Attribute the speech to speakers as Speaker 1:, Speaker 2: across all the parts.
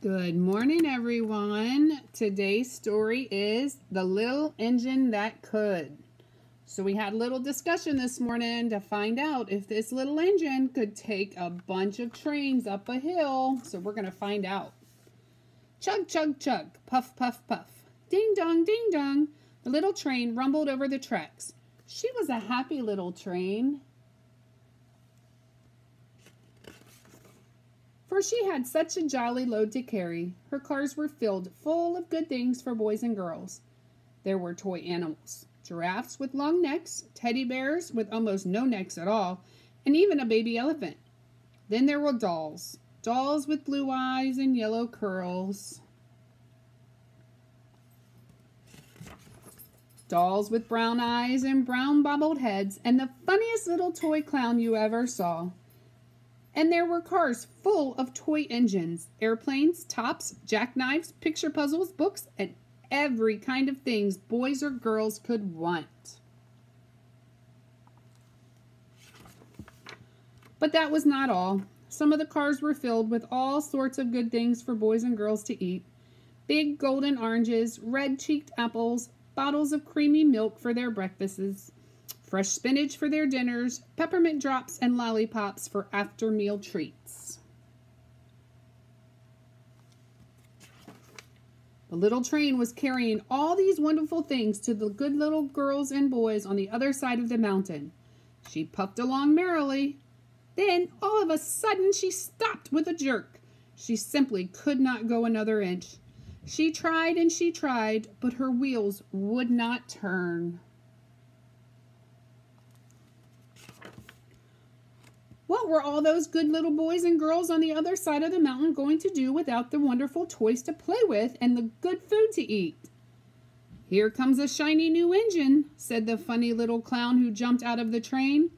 Speaker 1: Good morning, everyone. Today's story is The Little Engine That Could. So, we had a little discussion this morning to find out if this little engine could take a bunch of trains up a hill. So, we're going to find out. Chug, chug, chug, puff, puff, puff. Ding dong, ding dong. The little train rumbled over the tracks. She was a happy little train. For she had such a jolly load to carry. Her cars were filled full of good things for boys and girls. There were toy animals, giraffes with long necks, teddy bears with almost no necks at all, and even a baby elephant. Then there were dolls, dolls with blue eyes and yellow curls. Dolls with brown eyes and brown bobbled heads, and the funniest little toy clown you ever saw. And there were cars full of toy engines, airplanes, tops, jackknives, picture puzzles, books, and every kind of things boys or girls could want. But that was not all. Some of the cars were filled with all sorts of good things for boys and girls to eat. Big golden oranges, red cheeked apples, bottles of creamy milk for their breakfasts, fresh spinach for their dinners, peppermint drops, and lollipops for after meal treats. The little train was carrying all these wonderful things to the good little girls and boys on the other side of the mountain. She puffed along merrily. Then, all of a sudden, she stopped with a jerk. She simply could not go another inch. She tried and she tried, but her wheels would not turn. What were all those good little boys and girls on the other side of the mountain going to do without the wonderful toys to play with and the good food to eat? Here comes a shiny new engine, said the funny little clown who jumped out of the train.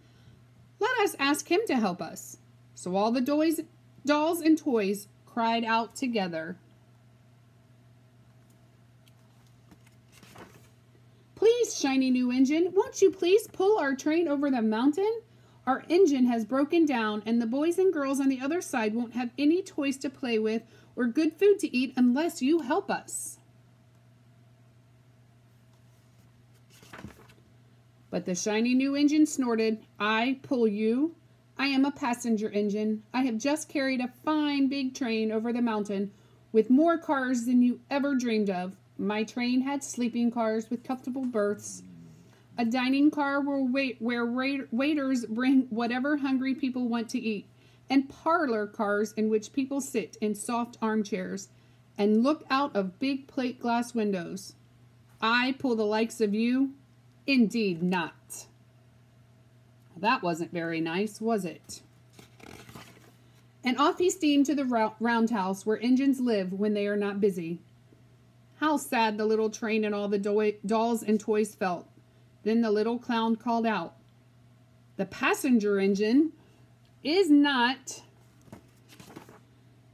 Speaker 1: Let us ask him to help us. So all the doys, dolls and toys cried out together. Please, shiny new engine, won't you please pull our train over the mountain? Our engine has broken down, and the boys and girls on the other side won't have any toys to play with or good food to eat unless you help us. But the shiny new engine snorted, I pull you. I am a passenger engine. I have just carried a fine big train over the mountain with more cars than you ever dreamed of. My train had sleeping cars with comfortable berths a dining car where, wait, where waiters bring whatever hungry people want to eat, and parlor cars in which people sit in soft armchairs and look out of big plate glass windows. I pull the likes of you? Indeed not. That wasn't very nice, was it? And off he steamed to the roundhouse where engines live when they are not busy. How sad the little train and all the do dolls and toys felt. Then the little clown called out, The passenger engine is not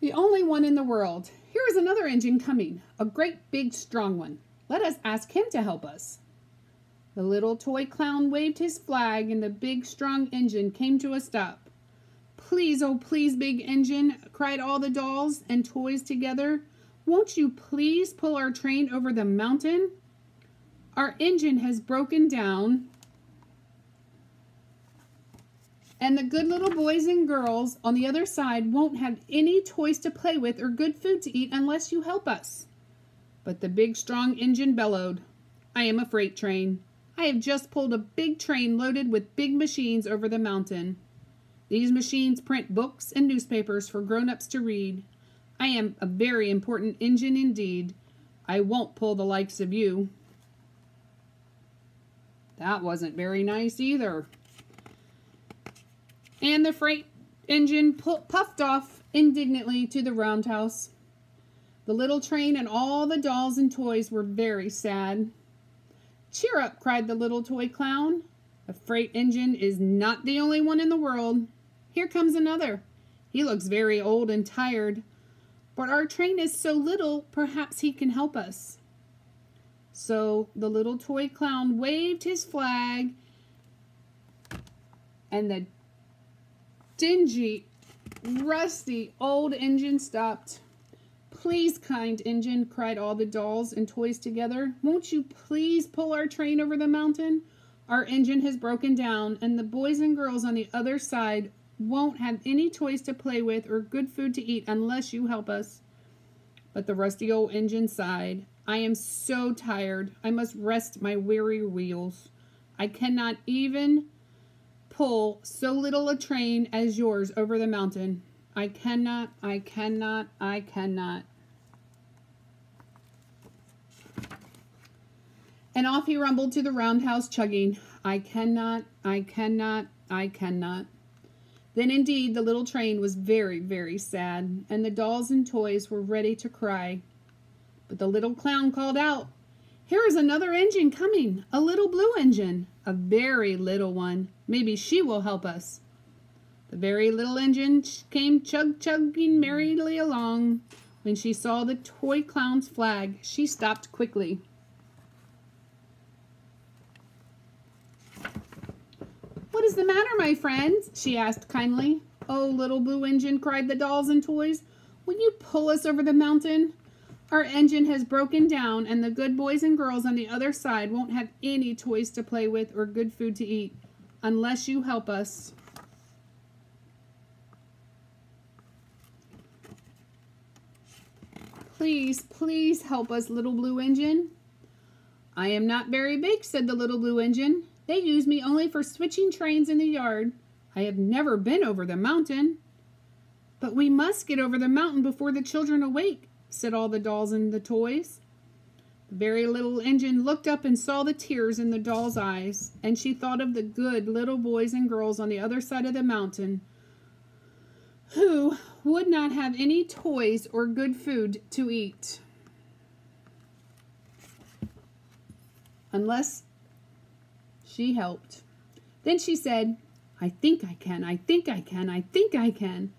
Speaker 1: the only one in the world. Here is another engine coming, a great big strong one. Let us ask him to help us. The little toy clown waved his flag and the big strong engine came to a stop. Please, oh please, big engine, cried all the dolls and toys together. Won't you please pull our train over the mountain? Our engine has broken down and the good little boys and girls on the other side won't have any toys to play with or good food to eat unless you help us. But the big strong engine bellowed, I am a freight train. I have just pulled a big train loaded with big machines over the mountain. These machines print books and newspapers for grown-ups to read. I am a very important engine indeed. I won't pull the likes of you. That wasn't very nice either. And the freight engine puffed off indignantly to the roundhouse. The little train and all the dolls and toys were very sad. Cheer up, cried the little toy clown. The freight engine is not the only one in the world. Here comes another. He looks very old and tired, but our train is so little, perhaps he can help us. So the little toy clown waved his flag and the dingy, rusty old engine stopped. Please, kind engine, cried all the dolls and toys together. Won't you please pull our train over the mountain? Our engine has broken down, and the boys and girls on the other side won't have any toys to play with or good food to eat unless you help us. But the rusty old engine sighed. I am so tired. I must rest my weary wheels. I cannot even pull so little a train as yours over the mountain. I cannot, I cannot, I cannot. And off he rumbled to the roundhouse, chugging, I cannot, I cannot, I cannot. Then indeed the little train was very, very sad, and the dolls and toys were ready to cry. But the little clown called out, Here is another engine coming, a little blue engine, a very little one. Maybe she will help us. The very little engine came chug chugging merrily along. When she saw the toy clown's flag, she stopped quickly. What is the matter, my friends? she asked kindly. Oh, little blue engine, cried the dolls and toys. Will you pull us over the mountain? Our engine has broken down, and the good boys and girls on the other side won't have any toys to play with or good food to eat unless you help us. Please, please help us, little blue engine. I am not very big, said the little blue engine. They use me only for switching trains in the yard. I have never been over the mountain. But we must get over the mountain before the children awake, said all the dolls and the toys. The very little engine looked up and saw the tears in the doll's eyes, and she thought of the good little boys and girls on the other side of the mountain who would not have any toys or good food to eat. Unless she helped. Then she said, I think I can, I think I can, I think I can.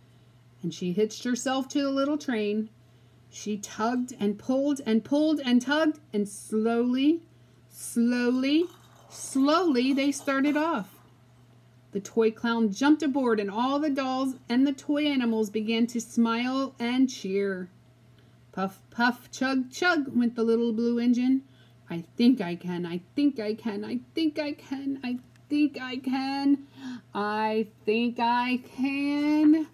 Speaker 1: And she hitched herself to the little train. She tugged and pulled and pulled and tugged, and slowly, slowly, slowly they started off. The toy clown jumped aboard, and all the dolls and the toy animals began to smile and cheer. Puff, puff, chug, chug went the little blue engine. I think I can, I think I can, I think I can, I think I can, I think I can,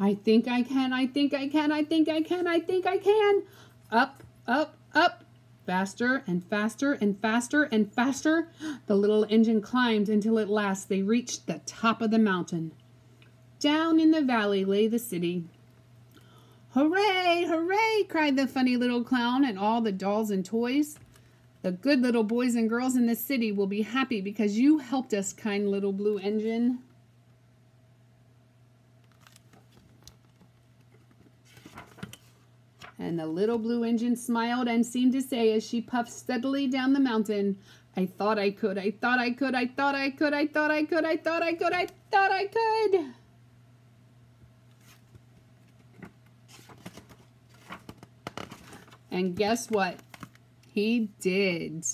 Speaker 1: I think I can, I think I can, I think I can, I think I can. Up, up, up, faster and faster and faster and faster. The little engine climbed until at last they reached the top of the mountain. Down in the valley lay the city. Hooray, hooray, cried the funny little clown and all the dolls and toys. The good little boys and girls in the city will be happy because you helped us, kind little blue engine. And the little blue engine smiled and seemed to say as she puffed steadily down the mountain, I thought I could, I thought I could, I thought I could, I thought I could, I thought I could, I thought I could. And guess what? He did.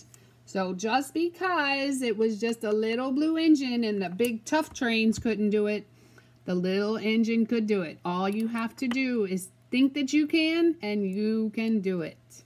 Speaker 1: So just because it was just a little blue engine and the big tough trains couldn't do it, the little engine could do it. All you have to do is think that you can and you can do it.